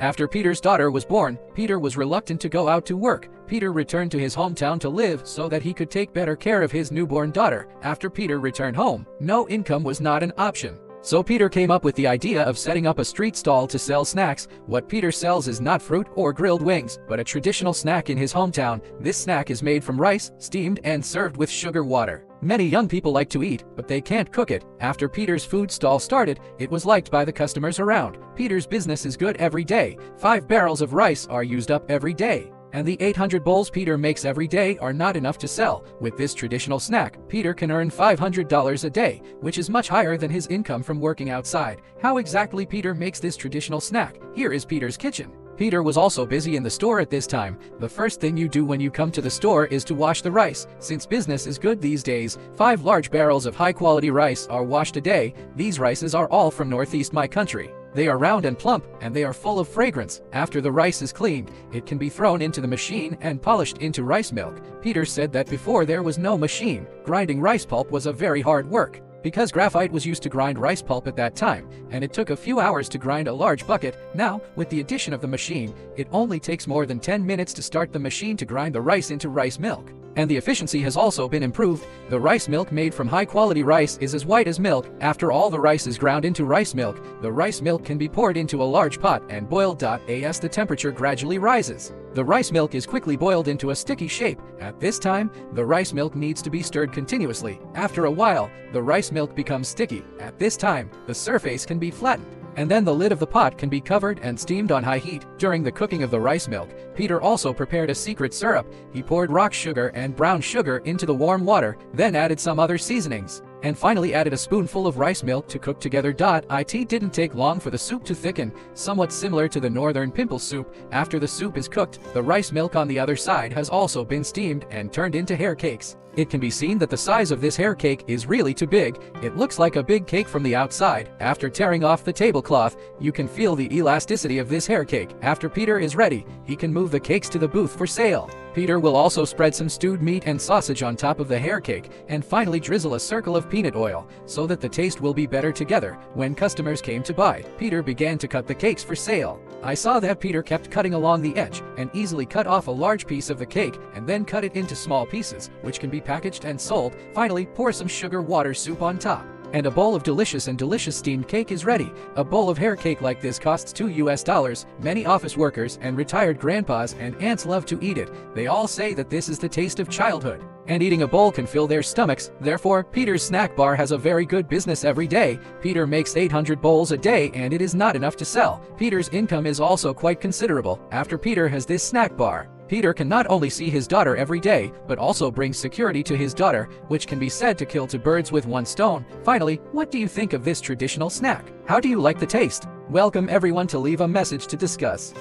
After Peter's daughter was born, Peter was reluctant to go out to work. Peter returned to his hometown to live so that he could take better care of his newborn daughter. After Peter returned home, no income was not an option. So Peter came up with the idea of setting up a street stall to sell snacks. What Peter sells is not fruit or grilled wings, but a traditional snack in his hometown. This snack is made from rice, steamed and served with sugar water. Many young people like to eat, but they can't cook it. After Peter's food stall started, it was liked by the customers around. Peter's business is good every day. Five barrels of rice are used up every day. And the 800 bowls Peter makes every day are not enough to sell. With this traditional snack, Peter can earn $500 a day, which is much higher than his income from working outside. How exactly Peter makes this traditional snack? Here is Peter's kitchen. Peter was also busy in the store at this time. The first thing you do when you come to the store is to wash the rice. Since business is good these days, five large barrels of high-quality rice are washed a day. These rices are all from northeast my country. They are round and plump, and they are full of fragrance. After the rice is cleaned, it can be thrown into the machine and polished into rice milk. Peter said that before there was no machine, grinding rice pulp was a very hard work. Because graphite was used to grind rice pulp at that time, and it took a few hours to grind a large bucket, now, with the addition of the machine, it only takes more than 10 minutes to start the machine to grind the rice into rice milk. And the efficiency has also been improved. The rice milk made from high-quality rice is as white as milk. After all the rice is ground into rice milk, the rice milk can be poured into a large pot and boiled. As the temperature gradually rises. The rice milk is quickly boiled into a sticky shape. At this time, the rice milk needs to be stirred continuously. After a while, the rice milk becomes sticky. At this time, the surface can be flattened and then the lid of the pot can be covered and steamed on high heat. During the cooking of the rice milk, Peter also prepared a secret syrup. He poured rock sugar and brown sugar into the warm water, then added some other seasonings and finally added a spoonful of rice milk to cook together. It didn't take long for the soup to thicken, somewhat similar to the northern pimple soup. After the soup is cooked, the rice milk on the other side has also been steamed and turned into hair cakes. It can be seen that the size of this hair cake is really too big. It looks like a big cake from the outside. After tearing off the tablecloth, you can feel the elasticity of this hair cake. After Peter is ready, he can move the cakes to the booth for sale. Peter will also spread some stewed meat and sausage on top of the hair cake and finally drizzle a circle of peanut oil so that the taste will be better together. When customers came to buy, Peter began to cut the cakes for sale. I saw that Peter kept cutting along the edge and easily cut off a large piece of the cake and then cut it into small pieces, which can be packaged and sold. Finally, pour some sugar water soup on top and a bowl of delicious and delicious steamed cake is ready. A bowl of hair cake like this costs 2 US dollars. Many office workers and retired grandpas and aunts love to eat it. They all say that this is the taste of childhood. And eating a bowl can fill their stomachs. Therefore, Peter's snack bar has a very good business every day. Peter makes 800 bowls a day and it is not enough to sell. Peter's income is also quite considerable after Peter has this snack bar. Peter can not only see his daughter every day, but also bring security to his daughter, which can be said to kill two birds with one stone. Finally, what do you think of this traditional snack? How do you like the taste? Welcome everyone to leave a message to discuss.